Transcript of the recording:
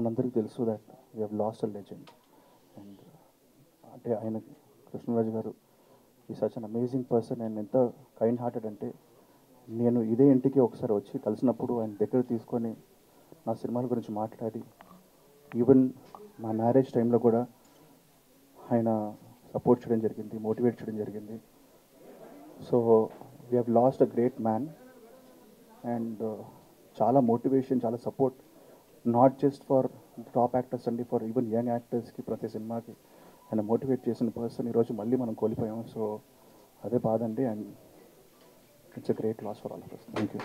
మనందరికీ తెలుసు that we have lost a legend and అంటే ఆయన కృష్ణరాజు గారు ఈ such an amazing person and ఎంత కైండ్ హార్టెడ్ అంటే నేను ఇదే ఇంటికి ఒకసారి వచ్చి కలిసినప్పుడు ఆయన దగ్గర తీసుకొని నా సినిమాల గురించి మాట్లాడి ఈవెన్ మా మ్యారేజ్ టైంలో కూడా ఆయన సపోర్ట్ చేయడం జరిగింది మోటివేట్ చేయడం జరిగింది. So we have lost a great man and చాలా మోటివేషన్ చాలా support not just for top actors అండి ఫర్ ఈవెన్ యంగ్ యాక్టర్స్కి ప్రతి సినిమాకి ఆయన మోటివేట్ చేసిన పర్సన్ ఈరోజు మళ్ళీ మనం కోల్పోయాం సో అదే బాధ అండి. And it's a great loss for all of us thank you